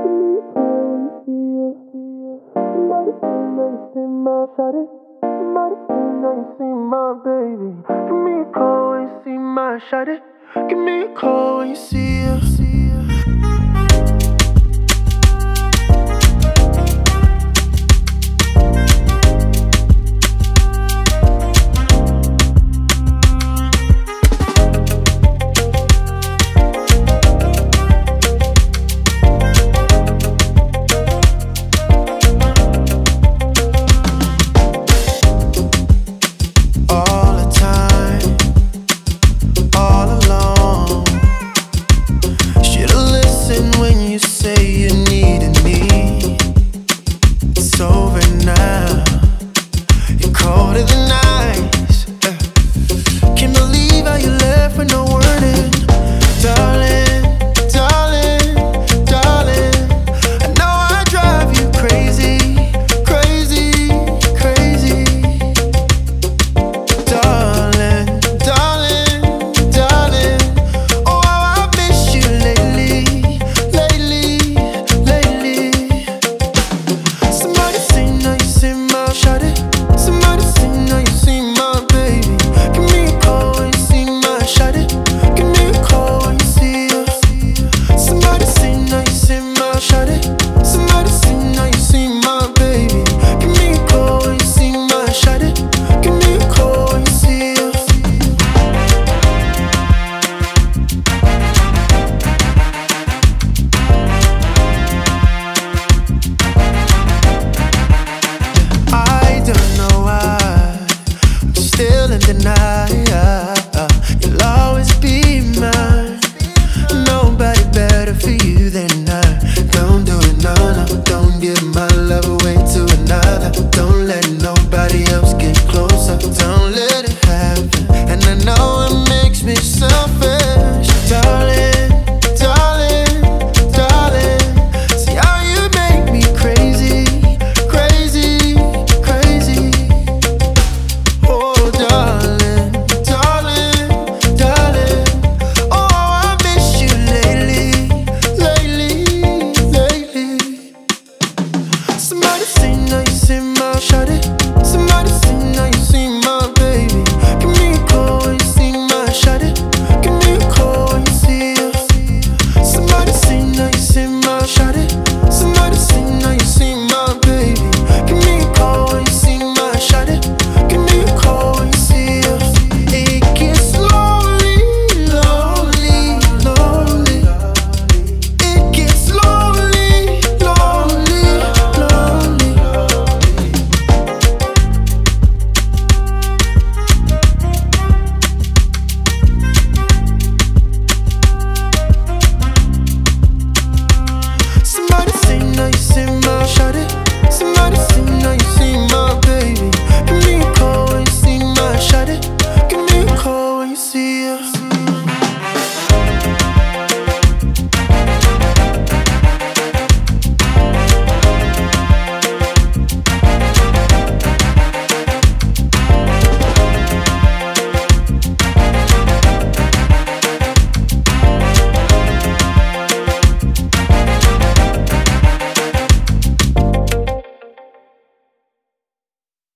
Give me a call when you see my baby. Give me a call when you see my shawty. Give me a call when you see her. Say you needed